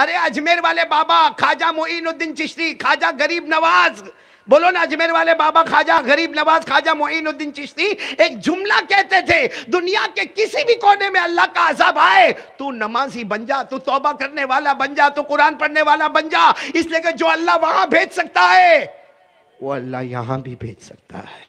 अरे अजमेर वाले बाबा खाजा मोइनुद्दीन चिश्ती खाजा गरीब नवाज़। बोलो ना, अजमेर वाले बाबा खाजा गरीब नवाज़ खाजा मोइनुद्दीन चिश्ती। एक जुमला कहते थे, दुनिया के किसी भी कोने में अल्लाह का अजाब आए, तू नमाजी बन जा, तू तौबा करने वाला बन जा, तू कुरान पढ़ने वाला बन जा, इसलिए कि जो अल्लाह वहाँ भेज सकता है, वो अल्लाह यहाँ भी भेज सकता है।